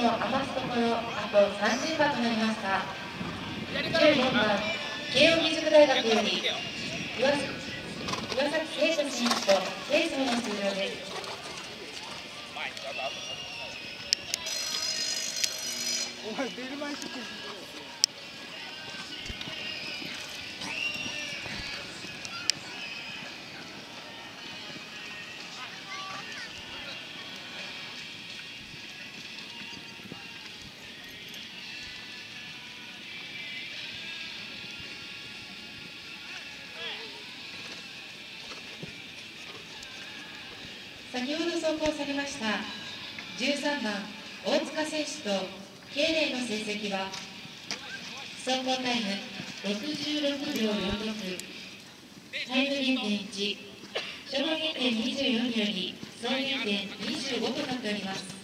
も余すところあと30馬となりました。14番慶應義塾大学より岩岩崎聖斗選手とレースの出場です。お前出る前に先ほど走行されました13番大塚選手と敬礼の成績は走行タイム66秒46タイム減点1勝負減点24より総減点25となっております。